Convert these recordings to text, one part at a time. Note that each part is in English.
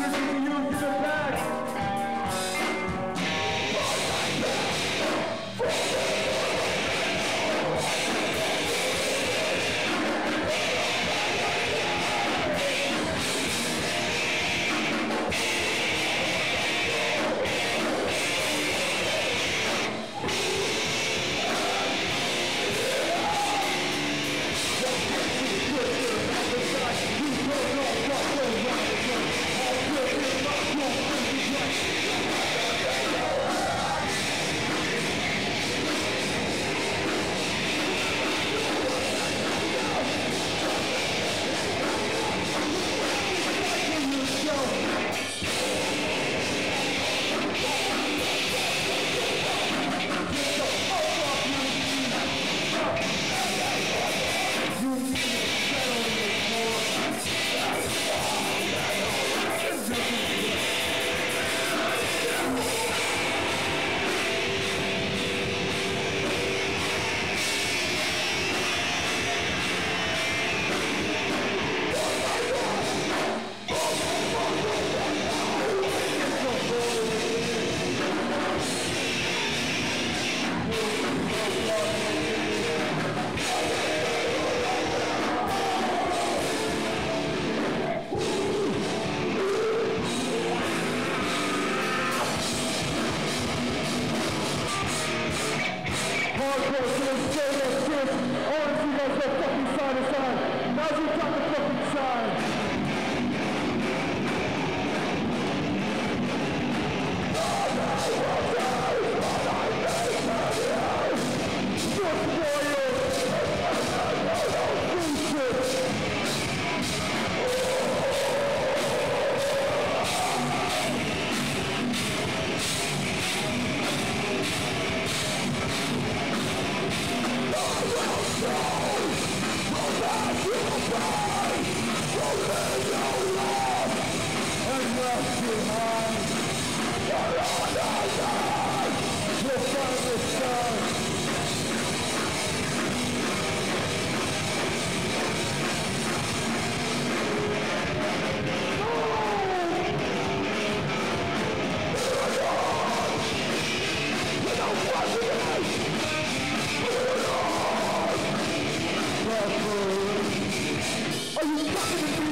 It for Let's go! Them.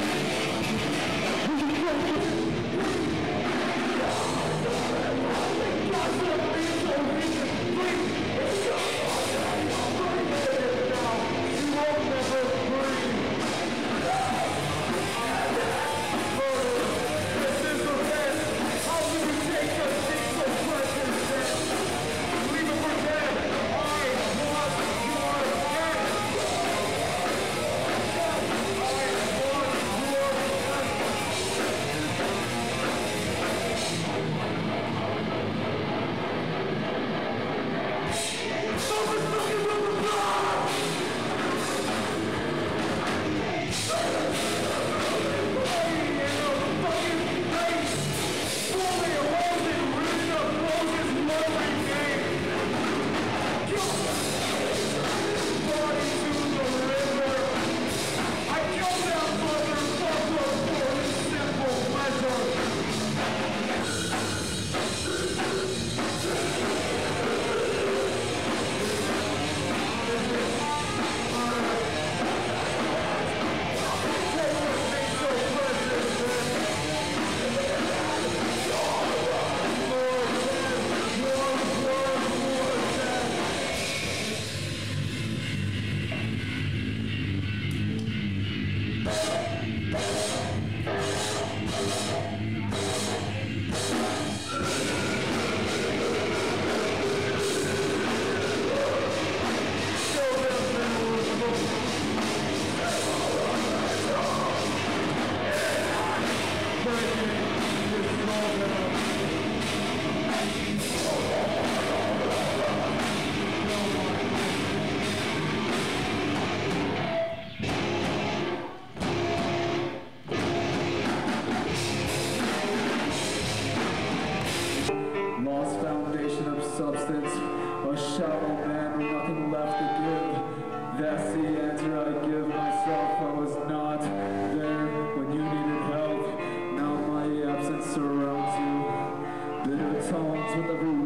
Lost foundation of substance, a shallow man with nothing left to give. That's the answer I give myself. I was not there. surrounds you. Bitter tones with every